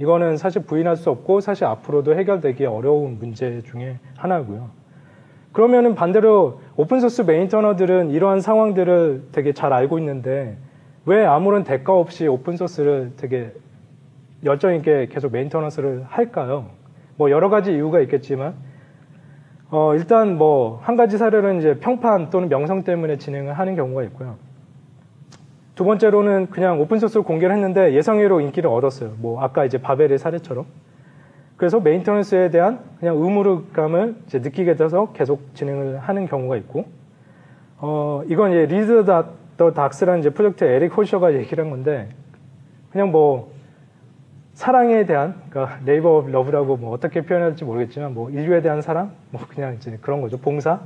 네. 이거는 사실 부인할 수 없고 사실 앞으로도 해결되기 어려운 문제 중에 하나고요. 그러면은 반대로 오픈소스 maintainer들은 이러한 상황들을 되게 잘 알고 있는데 왜 아무런 대가 없이 오픈소스를 되게 열정 있게 계속 maintenance를 할까요? 뭐 여러 가지 이유가 있겠지만 어 일단 뭐 한 가지 사례는 이제 평판 또는 명성 때문에 진행을 하는 경우가 있고요. 두 번째로는 그냥 오픈소스를 공개를 했는데 예상외로 인기를 얻었어요. 뭐 아까 이제 Babel의 사례처럼. 그래서 maintenance에 대한 그냥 의무감을 느끼게 돼서 계속 진행을 하는 경우가 있고, 어, 이건 이제 Read the Docs라는 이제 프로젝트 에릭 호셔가 얘기를 한 건데, 그냥 뭐, 사랑에 대한, 그러니까 labor of love라고 뭐 어떻게 표현할지 모르겠지만, 뭐 인류에 대한 사랑? 뭐 그냥 이제 그런 거죠. 봉사?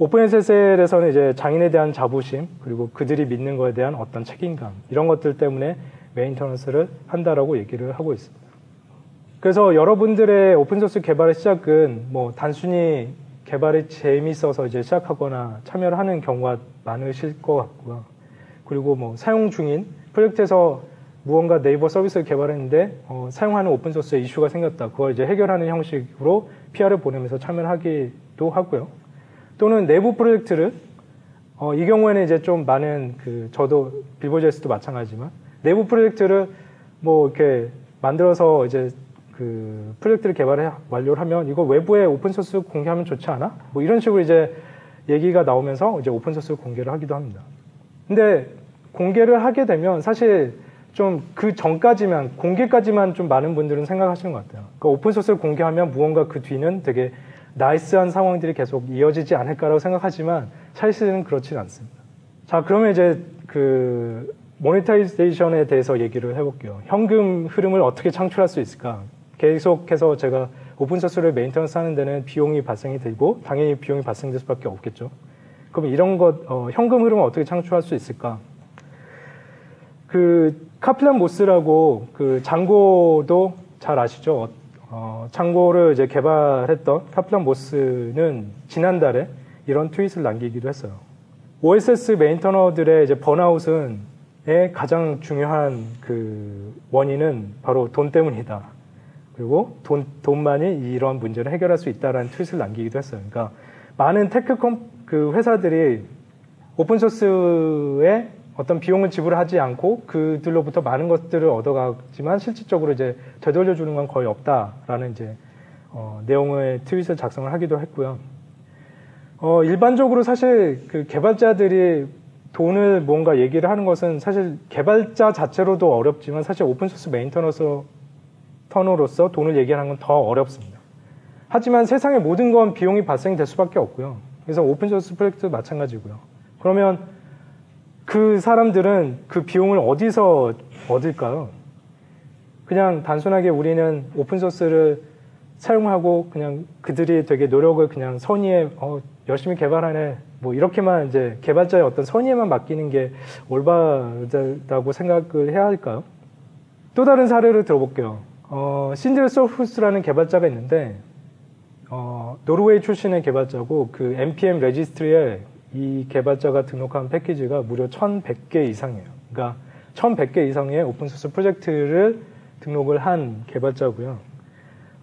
OpenSSL에서는 이제 장인에 대한 자부심, 그리고 그들이 믿는 거에 대한 어떤 책임감, 이런 것들 때문에 maintenance를 한다라고 얘기를 하고 있습니다. 그래서 여러분들의 오픈소스 개발의 시작은 뭐 단순히 개발이 재미있어서 이제 시작하거나 참여를 하는 경우가 많으실 것 같고요. 그리고 뭐 사용 중인 프로젝트에서 무언가 네이버 서비스를 개발했는데 어, 사용하는 오픈소스에 이슈가 생겼다. 그걸 이제 해결하는 형식으로 PR을 보내면서 참여를 하기도 하고요. 또는 내부 프로젝트를 어, 이 경우에는 이제 좀 많은 그 저도 billboard.js도 마찬가지지만 내부 프로젝트를 뭐 이렇게 만들어서 이제 그 프로젝트를 개발해 완료를 하면 이거 외부에 오픈 소스 공개하면 좋지 않아? 뭐 이런 식으로 이제 얘기가 나오면서 이제 오픈 소스 공개를 하기도 합니다. 근데 공개를 하게 되면 사실 좀 그 전까지만 공개까지만 좀 많은 분들은 생각하시는 것 같아요. 그러니까 오픈 소스를 공개하면 무언가 그 뒤는 되게 nice한 상황들이 계속 이어지지 않을까라고 생각하지만 사실은 그렇지는 않습니다. 자, 그러면 이제 그 monetization에 대해서 얘기를 해볼게요. 현금 흐름을 어떻게 창출할 수 있을까? 계속해서 제가 오픈소스를 maintenance 하는 데는 비용이 발생이 되고 당연히 비용이 발생될 수밖에 없겠죠. 그럼 이런 것 어, 현금 흐름을 어떻게 창출할 수 있을까? 그 카플란 모스라고 그 Django도 잘 아시죠? 어, Django를 이제 개발했던 카플란 모스는 지난달에 이런 트윗을 남기기도 했어요. OSS maintainer들의 이제 번아웃은 가장 중요한 그 원인은 바로 돈 때문이다. 그리고 돈, 돈만이 이런 문제를 해결할 수 있다라는 트윗을 남기기도 했어요. 그러니까 많은 tech com 그 회사들이 오픈소스에 어떤 비용을 지불하지 않고 그들로부터 많은 것들을 얻어가지만 실질적으로 이제 되돌려 주는 건 거의 없다라는 이제 어, 내용의 트윗을 작성을 하기도 했고요. 어, 일반적으로 사실 그 개발자들이 돈을 뭔가 얘기를 하는 것은 사실 개발자 자체로도 어렵지만 사실 오픈소스 maintenance maintainer로서 돈을 얘기하는 건 더 어렵습니다. 하지만 세상의 모든 건 비용이 발생될 수밖에 없고요. 그래서 오픈소스 프로젝트도 마찬가지고요. 그러면 그 사람들은 그 비용을 어디서 얻을까요? 그냥 단순하게 우리는 오픈소스를 사용하고 그냥 그들이 되게 노력을 그냥 선의에 어, 열심히 개발하네 뭐 이렇게만 이제 개발자의 어떤 선의에만 맡기는 게 올바르다고 생각을 해야 할까요? 또 다른 사례를 들어볼게요. 어, Sindre Sorhus라는 개발자가 있는데 어, 노르웨이 출신의 개발자고 그 npm registry에 이 개발자가 등록한 패키지가 무려 1,100개 이상이에요. 그러니까 1,100개 이상의 오픈소스 프로젝트를 등록을 한 개발자고요.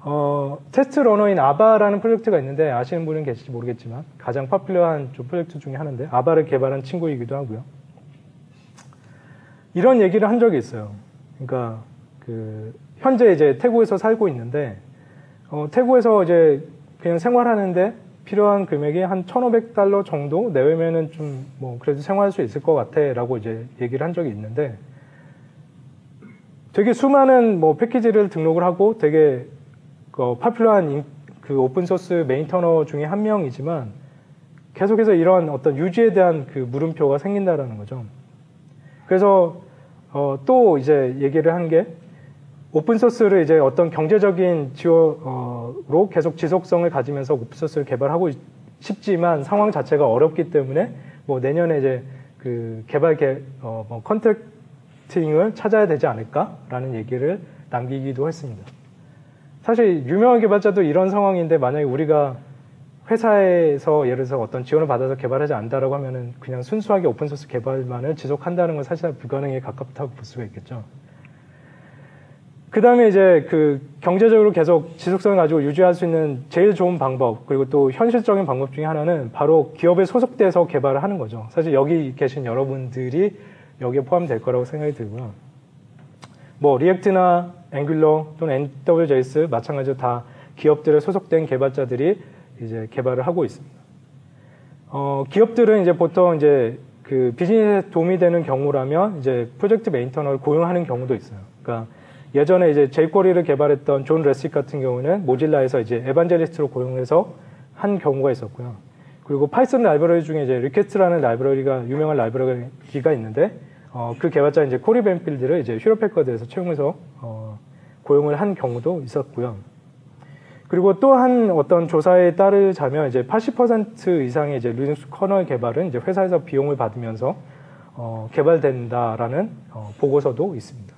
어, test runner인 AVA라는 프로젝트가 있는데 아시는 분은 계실지 모르겠지만 가장 popular한 좀 프로젝트 중에 하나인데 AVA를 개발한 친구이기도 하고요. 이런 얘기를 한 적이 있어요. 그러니까 그 현재 이제 태국에서 살고 있는데 어, 태국에서 이제 그냥 생활하는데 필요한 금액이 한 1,500달러 정도 내외면은 좀 뭐 그래도 생활할 수 있을 것 같아라고 이제 얘기를 한 적이 있는데 되게 수많은 뭐 패키지를 등록을 하고 되게 그 popular한 그 오픈 소스 maintainer 중에 한 명이지만 계속해서 이런 어떤 유지에 대한 그 물음표가 생긴다라는 거죠. 그래서 어, 또 이제 얘기를 한 게 오픈 소스를 이제 어떤 경제적인 지원으로 계속 지속성을 가지면서 오픈 소스를 개발하고 싶지만 상황 자체가 어렵기 때문에 뭐 내년에 이제 그 개발 개, 어, 뭐 컨택팅을 찾아야 되지 않을까라는 얘기를 남기기도 했습니다. 사실 유명한 개발자도 이런 상황인데 만약에 우리가 회사에서 예를 들어서 어떤 지원을 받아서 개발하지 않는다라고 하면은 그냥 순수하게 오픈소스 개발만을 지속한다는 건 사실 불가능에 가깝다고 볼 수가 있겠죠. 그 다음에 이제 그 경제적으로 계속 지속성을 가지고 유지할 수 있는 제일 좋은 방법, 그리고 또 현실적인 방법 중에 하나는 바로 기업에 소속돼서 개발을 하는 거죠. 사실 여기 계신 여러분들이 여기에 포함될 거라고 생각이 들고요. 뭐, React나 Angular 또는 NW.js 마찬가지로 다 기업들에 소속된 개발자들이 이제 개발을 하고 있습니다. 어, 기업들은 이제 보통 이제 그 비즈니스에 도움이 되는 경우라면 이제 프로젝트 maintainer를 고용하는 경우도 있어요. 그러니까 예전에 이제 jQuery를 개발했던 존 레식 같은 경우는 Mozilla에서 이제 evangelist로 고용해서 한 경우가 있었고요. 그리고 Python 라이브러리 중에 이제 Request라는 라이브러리가 유명한 라이브러리가 있는데 어, 그 개발자 이제 Cory Benfield를 이제 Hewlett Packard에서 채용해서 어, 고용을 한 경우도 있었고요. 그리고 또 한 어떤 조사에 따르자면 이제 80% 이상의 이제 리눅스 커널 개발은 이제 회사에서 비용을 받으면서 어, 개발된다라는 어, 보고서도 있습니다.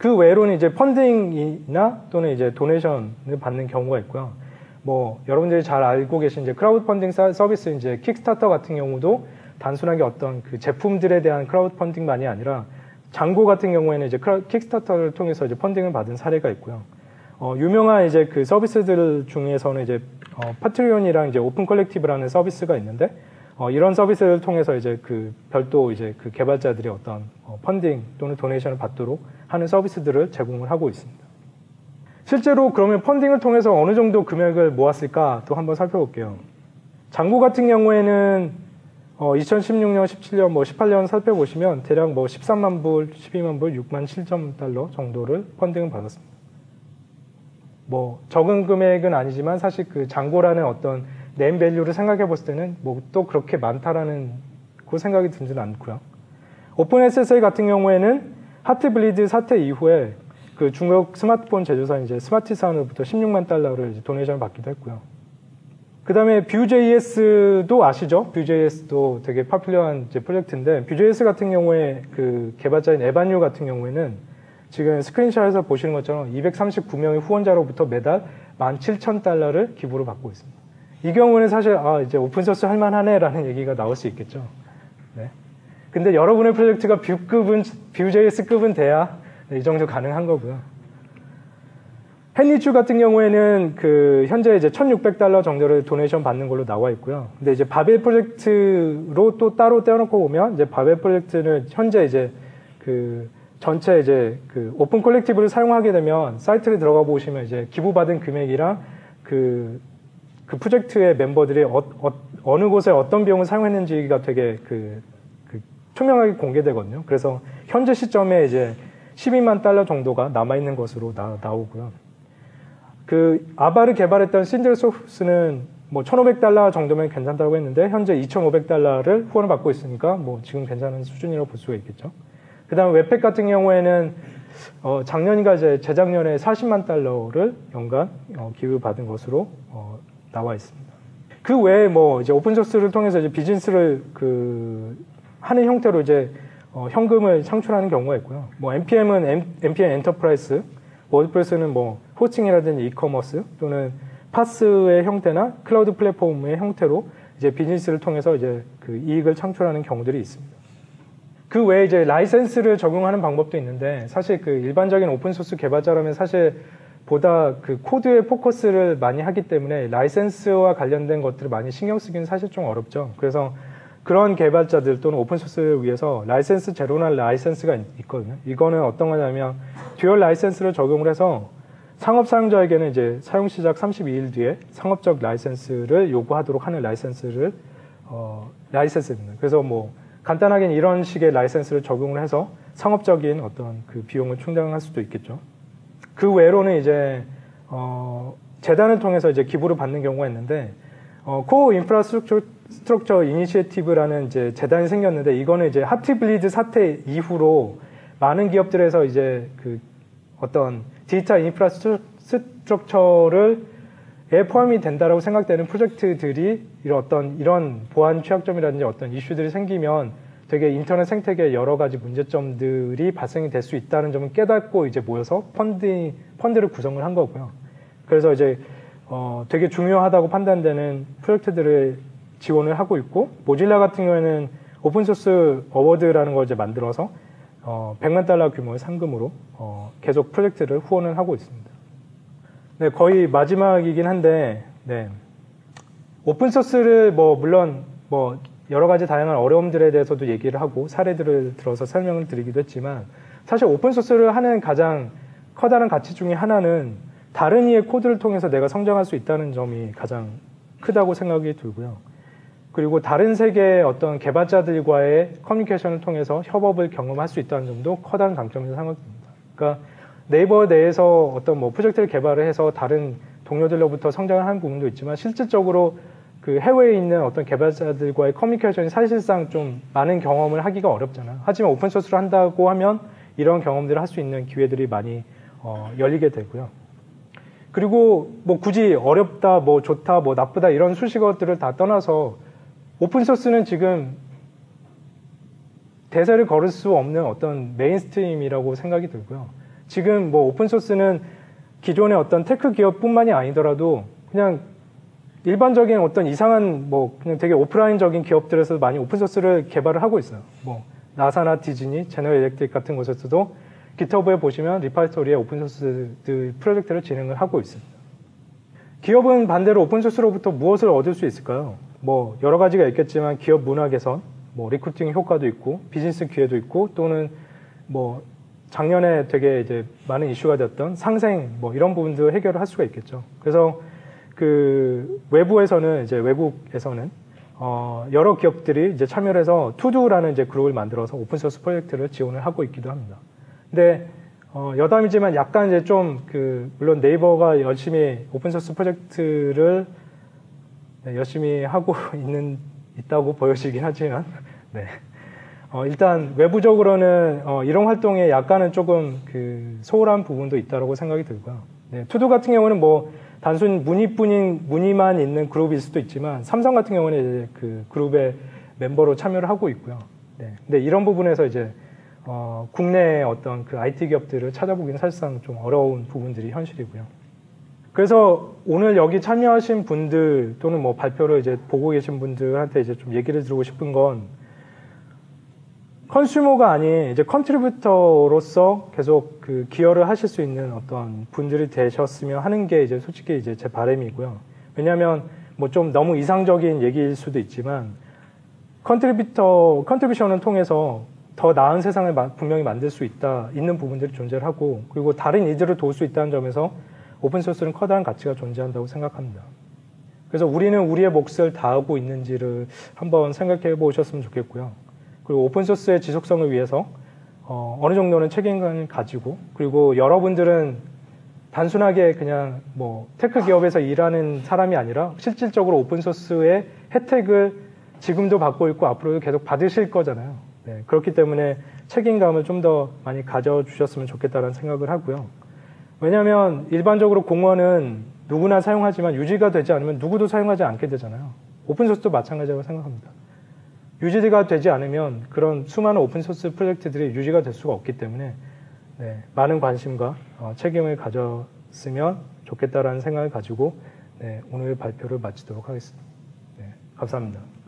그 외로는 이제 펀딩이나 또는 이제 donation을 받는 경우가 있고요. 뭐 여러분들이 잘 알고 계신 이제 크라우드 펀딩 서비스 이제 Kickstarter 같은 경우도 단순하게 어떤 그 제품들에 대한 크라우드 펀딩만이 아니라 Django 같은 경우에는 이제 Kickstarter를 통해서 이제 펀딩을 받은 사례가 있고요. 어, 유명한 이제 그 서비스들 중에서는 이제 어, Patreon이랑 이제 Open Collective라는 서비스가 있는데 어, 이런 서비스를 통해서 이제 그 별도 이제 그 개발자들이 어떤 어, 펀딩 또는 donation을 받도록 하는 서비스들을 제공을 하고 있습니다. 실제로 그러면 펀딩을 통해서 어느 정도 금액을 모았을까 또 한번 살펴볼게요. Django 같은 경우에는 어, 2016년, 17년, 뭐 18년 살펴보시면 대략 뭐 13만 불, 12만 불, 6만 7천 달러 정도를 펀딩을 받았습니다. 뭐 적은 금액은 아니지만 사실 그 Django라는 어떤 name value를 생각해 봤을 때는 뭐 또 그렇게 많다라는 그 생각이 들지는 않고요. OpenSSL 같은 경우에는 Heartbleed 사태 이후에 그 중국 스마트폰 제조사인 이제 Smartisan으로부터 16만 달러를 donation을 받기도 했고요. 그 다음에 Vue.js도 아시죠? Vue.js도 되게 popular한 이제 프로젝트인데 Vue.js 같은 경우에 그 개발자인 Evan You 같은 경우에는 지금 스크린샷에서 보시는 것처럼 239명의 후원자로부터 매달 17,000달러를 기부를 받고 있습니다. 이 경우는 사실 아 이제 오픈소스 할만하네라는 얘기가 나올 수 있겠죠. 네. 근데 여러분의 프로젝트가 Vue급은 Vue.js급은 돼야 네, 이 정도 가능한 거고요. Henry Zhu 같은 경우에는 그 현재 이제 1,600달러 정도를 donation 받는 걸로 나와 있고요. 근데 이제 바벨 프로젝트로 또 따로 떼어놓고 보면 이제 바벨 프로젝트는 현재 이제 그 전체 이제 그 Open Collective를 사용하게 되면 사이트를 들어가 보시면 이제 기부받은 금액이랑 그, 그 프로젝트의 멤버들이 어, 어, 느 곳에 어떤 비용을 사용했는지가 되게 그, 그 투명하게 공개되거든요. 그래서 현재 시점에 이제 12만 달러 정도가 남아있는 것으로 나, 나오고요. 그 AVA를 개발했던 Sindre Sorhus는 뭐 1,500달러 정도면 괜찮다고 했는데 현재 2,500달러를 후원을 받고 있으니까 뭐 지금 괜찮은 수준이라고 볼 수가 있겠죠. 그 다음에 webpack 같은 경우에는 어, 작년인가 이제 재작년에 40만 달러를 연간 어, 기부받은 것으로 어, 나와 있습니다. 그 외에 뭐 이제 오픈 소스를 통해서 이제 비즈니스를 그 하는 형태로 이제 어, 현금을 창출하는 경우가 있고요. 뭐 npm은 npm Enterprise, WordPress는 뭐 호스팅이라든지 이커머스 또는 PaaS의 형태나 클라우드 플랫폼의 형태로 이제 비즈니스를 통해서 이제 그 이익을 창출하는 경우들이 있습니다. 그 외에 이제 라이센스를 적용하는 방법도 있는데 사실 그 일반적인 오픈 소스 개발자라면 사실 보다 그 코드에 포커스를 많이 하기 때문에 라이센스와 관련된 것들을 많이 신경 쓰기는 사실 좀 어렵죠. 그래서 그런 개발자들 또는 오픈소스를 위해서 License Zero라는 라이센스가 있거든요. 이거는 어떤 거냐면 dual 라이센스를 적용을 해서 상업 사용자에게는 이제 사용 시작 32일 뒤에 상업적 라이센스를 요구하도록 하는 라이센스를 어, 라이센스입니다. 그래서 뭐 간단하게는 이런 식의 라이센스를 적용을 해서 상업적인 어떤 그 비용을 충당할 수도 있겠죠. 그 외로는 이제 어, 재단을 통해서 이제 기부를 받는 경우가 있는데 어, Core Infrastructure structure Initiative라는 이제 재단이 생겼는데 이거는 이제 Heartbleed 사태 이후로 많은 기업들에서 이제 그 어떤 디지털 infrastructure를 에 포함이 된다라고 생각되는 프로젝트들이 이런 어떤 이런 보안 취약점이라든지 어떤 이슈들이 생기면 되게 인터넷 생태계 여러 가지 문제점들이 발생이 될 수 있다는 점을 깨닫고 이제 모여서 펀드 펀드를 구성을 한 거고요. 그래서 이제 어, 되게 중요하다고 판단되는 프로젝트들을 지원을 하고 있고 모질라 같은 경우에는 오픈소스 어워드라는 걸 이제 만들어서 어, 100만 달러 규모의 상금으로 어, 계속 프로젝트를 후원을 하고 있습니다. 네, 거의 마지막이긴 한데, 네. 오픈소스를 뭐, 물론 뭐, 여러 가지 다양한 어려움들에 대해서도 얘기를 하고 사례들을 들어서 설명을 드리기도 했지만 사실 오픈소스를 하는 가장 커다란 가치 중의 하나는 다른 이의 코드를 통해서 내가 성장할 수 있다는 점이 가장 크다고 생각이 들고요. 그리고 다른 세계의 어떤 개발자들과의 커뮤니케이션을 통해서 협업을 경험할 수 있다는 점도 커다란 강점이라고 생각됩니다. 그러니까 네이버 내에서 어떤 뭐 프로젝트를 개발을 해서 다른 동료들로부터 성장을 하는 부분도 있지만 실질적으로 그 해외에 있는 어떤 개발자들과의 커뮤니케이션이 사실상 좀 많은 경험을 하기가 어렵잖아요. 하지만 오픈소스를 한다고 하면 이런 경험들을 할 수 있는 기회들이 많이 어, 열리게 되고요. 그리고 뭐 굳이 어렵다, 뭐 좋다, 뭐 나쁘다 이런 수식어들을 다 떠나서 오픈소스는 지금 대세를 거스를 수 없는 어떤 mainstream이라고 생각이 들고요. 지금 뭐 오픈소스는 기존의 어떤 테크 기업뿐만이 아니더라도 그냥 일반적인 어떤 이상한 뭐 그냥 되게 오프라인적인 기업들에서 많이 오픈소스를 개발을 하고 있어요. 뭐 NASA나 Disney, General Electric 같은 곳에서도 GitHub에 보시면 repository의 오픈소스 프로젝트를 진행을 하고 있습니다. 기업은 반대로 오픈소스로부터 무엇을 얻을 수 있을까요? 뭐 여러 가지가 있겠지만 기업 문화 개선, 뭐 recruiting 효과도 있고 비즈니스 기회도 있고 또는 뭐 작년에 되게 이제 많은 이슈가 되었던 상생 뭐 이런 부분도 해결을 할 수가 있겠죠. 그래서 그 외부에서는 이제 외국에서는 어 여러 기업들이 이제 참여를 해서 TODO라는 이제 그룹을 만들어서 오픈 소스 프로젝트를 지원을 하고 있기도 합니다. 근데 어 여담이지만 약간 이제 좀 그 물론 네이버가 열심히 오픈 소스 프로젝트를 네, 열심히 하고 있는 있다고 보여지긴 하지만 네. 어, 일단 외부적으로는 어, 이런 활동에 약간은 조금 그 소홀한 부분도 있다고 생각이 들고요. 네, TODO 같은 경우는 뭐 단순 문의뿐인 문의만 있는 그룹일 수도 있지만 삼성 같은 경우는 이제 그 그룹의 멤버로 참여를 하고 있고요. 네, 근데 이런 부분에서 이제 어, 국내의 어떤 그 IT 기업들을 찾아보기는 사실상 좀 어려운 부분들이 현실이고요. 그래서 오늘 여기 참여하신 분들 또는 뭐 발표를 이제 보고 계신 분들한테 이제 좀 얘기를 드리고 싶은 건 consumer가 아닌 이제 contributor로서 계속 그 기여를 하실 수 있는 어떤 분들이 되셨으면 하는 게 이제 솔직히 이제 제 바람이고요. 왜냐하면 뭐 좀 너무 이상적인 얘기일 수도 있지만 contributor contribution을 통해서 더 나은 세상을 분명히 만들 수 있다 있는 부분들이 존재를 하고 그리고 다른 이들을 도울 수 있다는 점에서 오픈 소스는 커다란 가치가 존재한다고 생각합니다. 그래서 우리는 우리의 몫을 다하고 있는지를 한번 생각해 보셨으면 좋겠고요. 그리고 오픈소스의 지속성을 위해서 어느 정도는 책임감을 가지고 그리고 여러분들은 단순하게 그냥 뭐 tech 기업에서 일하는 사람이 아니라 실질적으로 오픈소스의 혜택을 지금도 받고 있고 앞으로도 계속 받으실 거잖아요. 네, 그렇기 때문에 책임감을 좀 더 많이 가져주셨으면 좋겠다는 생각을 하고요. 왜냐하면 일반적으로 공원은 누구나 사용하지만 유지가 되지 않으면 누구도 사용하지 않게 되잖아요. 오픈소스도 마찬가지라고 생각합니다. 유지가 되지 않으면 그런 수많은 오픈소스 프로젝트들이 유지가 될 수가 없기 때문에 네, 많은 관심과 어, 책임을 가졌으면 좋겠다라는 생각을 가지고 네, 오늘 발표를 마치도록 하겠습니다. 네, 감사합니다.